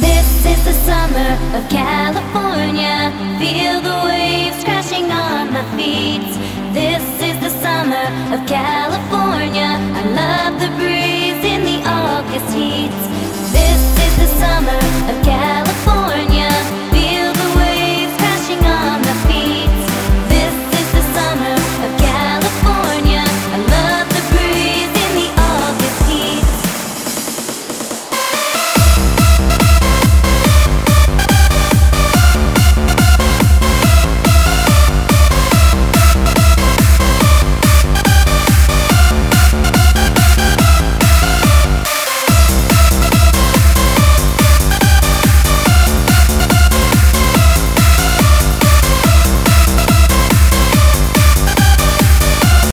This is the summer of California. Feel the waves crashing on my feet. This is the summer of California.